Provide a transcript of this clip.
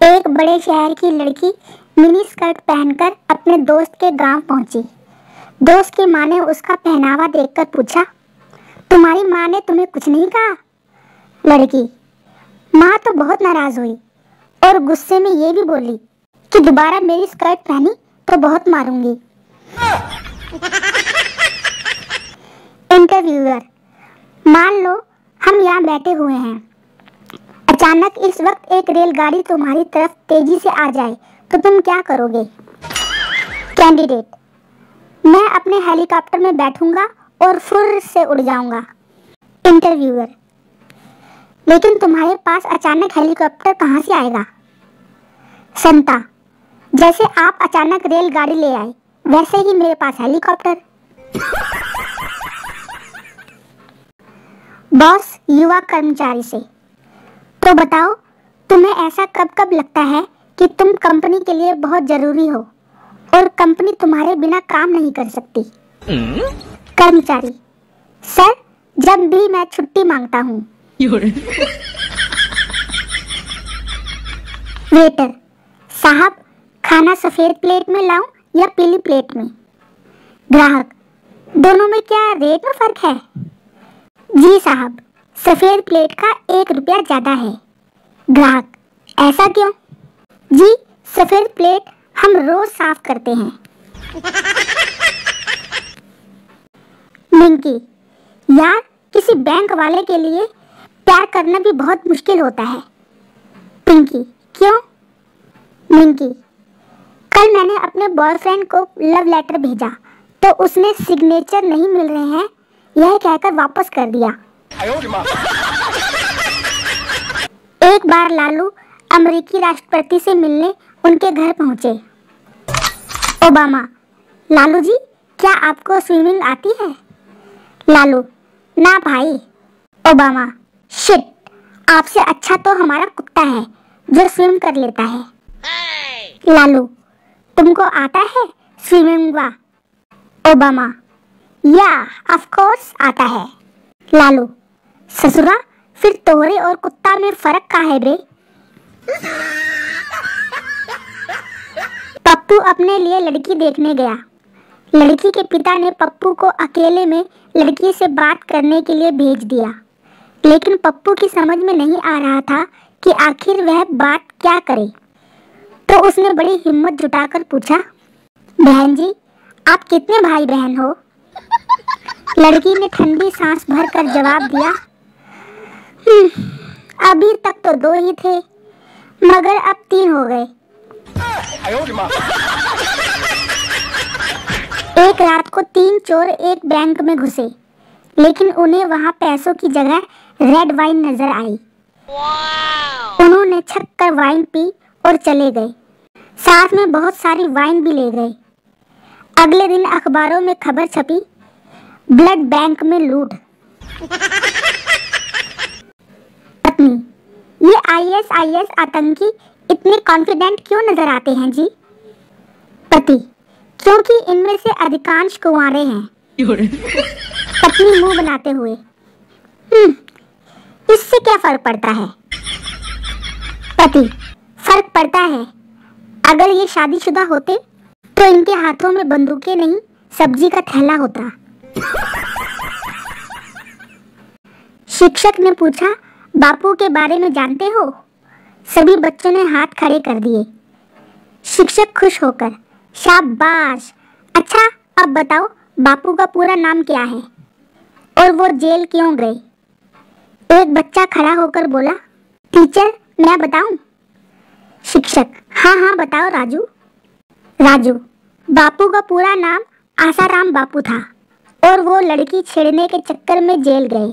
एक बड़े शहर की लड़की मिनी स्कर्ट पहनकर अपने दोस्त के गाँव पहुँची। दोस्त की माँ ने उसका पहनावा देखकर पूछा तुम्हारी माँ ने तुम्हें कुछ नहीं कहा? लड़की माँ तो बहुत नाराज़ हुई और गुस्से में ये भी बोली कि दोबारा मेरी स्कर्ट पहनी तो बहुत मारूँगी। इंटरव्यूअर मान लो हम यहाँ बैठे हुए हैं। अचानक इस वक्त एक रेलगाड़ी तुम्हारी तरफ़ तेज़ी से आ जाए तो तुम क्या करोगे? कैंडिडेट मैं अपने हेलीकॉप्टर में बैठूँगा और फुर से उड़ जाऊँगा। इंटरव्यूअर लेकिन तुम्हारे पास अचानक हेलीकॉप्टर कहाँ से आएगा? संता जैसे आप अचानक रेलगाड़ी ले आए, वैसे ही मेरे पास हेलीकॉप्टर। बॉस युवा कर्मचारी से तो बताओ, तुम्हें ऐसा कब कब लगता है कि तुम कंपनी के लिए बहुत ज़रूरी हो और कंपनी तुम्हारे बिना काम नहीं कर सकती? कर्मचारी, सर, जब भी मैं छुट्टी माँगता हूँ। वेटर, साहब, खाना सफ़ेद प्लेट में लाऊं या पीली प्लेट में? ग्राहक, दोनों में क्या रेट में फ़र्क है? जी साहब सफ़ेद प्लेट का एक रुपया ज़्यादा है। ग्राहक, ऐसा क्यों? जी, सफ़ेद प्लेट हम रोज साफ़ करते हैं। मिंकी, यार, किसी बैंक वाले के लिए प्यार करना भी बहुत मुश्किल होता है। पिंकी, क्यों? मिंकी, कल मैंने अपने बॉयफ्रेंड को लव लेटर भेजा तो उसने सिग्नेचर नहीं मिल रहे हैं, यह कहकर वापस कर दिया। एक बार लालू अमेरिकी राष्ट्रपति से मिलने उनके घर पहुँचे। ओबामा लालू जी क्या आपको स्विमिंग आती है? लालू, ना भाई। ओबामा शिट आपसे अच्छा तो हमारा कुत्ता है, जो स्विम कर लेता है। लालू, तुमको आता है स्विमिंग वा ओबामा या ऑफ़ कोर्स आता है। लालू ससुरा फिर तोहरे और कुत्ता में फ़र्क का है बे पप्पू अपने लिए लड़की देखने गया। लड़की के पिता ने पप्पू को अकेले में लड़की से बात करने के लिए भेज दिया। लेकिन पप्पू की समझ में नहीं आ रहा था कि आखिर वह बात क्या करे। तो उसने बड़ी हिम्मत जुटाकर पूछा बहन जी आप कितने भाई बहन हो? लड़की ने ठंडी सांस भरकर जवाब दिया "हम्म, अभी तक तो दो ही थे, मगर अब तीन हो गए। एक रात को तीन चोर एक बैंक में घुसे, लेकिन उन्हें वहाँ पैसों की जगह रेड वाइन नज़र आई। उन्होंने छक कर वाइन पी और चले गए। साथ में बहुत सारी वाइन भी ले गए। अगले दिन अखबारों में खबर छपी, ब्लड बैंक में लूट पत्नी ये आईएस आईएस आतंकी इतने कॉन्फिडेंट क्यों नज़र आते हैं जी? पति क्योंकि इनमें से अधिकांश कुंवारे हैं। पत्नी मुँह बनाते हुए "हम्म, इससे क्या फ़र्क पड़ता है? पति फ़र्क पड़ता है अगर ये शादीशुदा होते तो इनके हाथों में बंदूकें नहीं सब्ज़ी का थैला होता। शिक्षक ने पूछा बापू के बारे में जानते हो? सभी बच्चों ने हाथ खड़े कर दिए। शिक्षक खुश होकर, शाबाश! अच्छा अब बताओ, बापू का पूरा नाम क्या है? और वो जेल क्यों गए? एक बच्चा खड़ा होकर बोला, टीचर, मैं बताऊँ? शिक्षक हाँ हाँ बताओ, राजू। राजू, बापू का पूरा नाम आसाराम बापू था और वो लड़की छेड़ने के चक्कर में जेल गए।